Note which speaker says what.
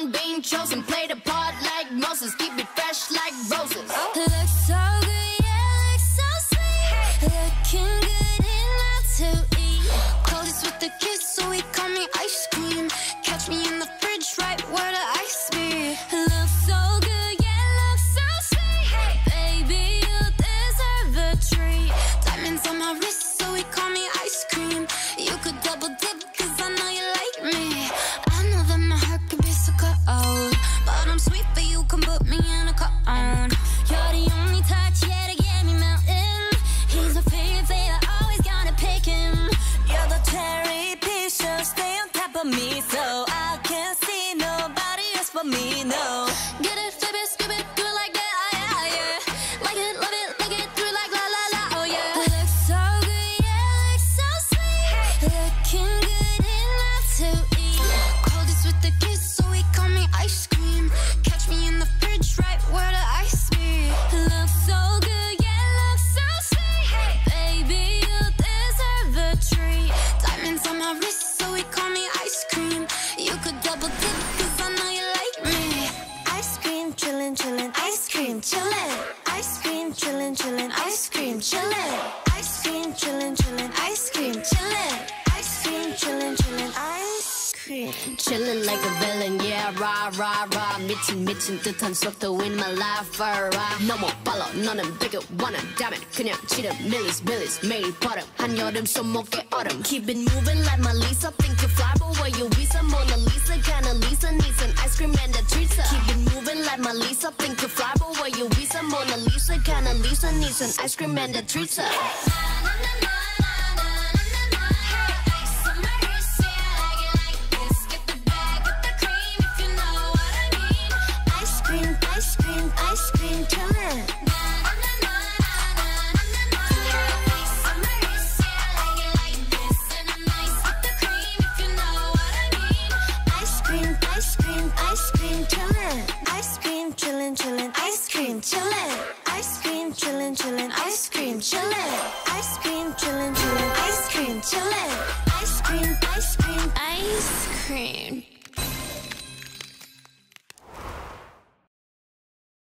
Speaker 1: one being chosen. Play the part like Moses, keep it fresh like roses.
Speaker 2: Looks so good, yeah, looks so sweet. Looking good enough to eat. Coldest with the kiss, so he call me ice cream. Catch me in the fridge, right where the ice be. Looks so good, yeah, looks so sweet. Baby, you deserve a treat. Diamonds on my wrist, so he call me ice cream. You could double dip, chillin', chillin', ice cream, chillin' Ice cream, chillin', chillin', ice cream, chillin' Ice cream, chillin', chillin', ice cream, chillin' Ice cream, chillin', chillin', ice cream
Speaker 1: Chillin' like a villain, yeah, rah, rah, rah. 미친, 미친 듯한 속도 in my life, alright. 너무 빨라, 너는 bigger, 원한다면 그냥 치름, millies, millies. 매일 버릇, 한여름 손목에 얼음. Keep it moving like my Lisa. Think you fly, but where you visa? Mona Lisa, kinda Lisa needs an ice cream and a treat. my Lisa. Think you fly, but where you visa? Mona Lisa, kinda Lisa needs an ice cream and a treat.
Speaker 2: Ice cream, ice cream, ice cream, chillin'. Cream, chillin'. Ice cream, chillin', chillin', ice cream, chillin'. Ice cream, ice cream, ice cream.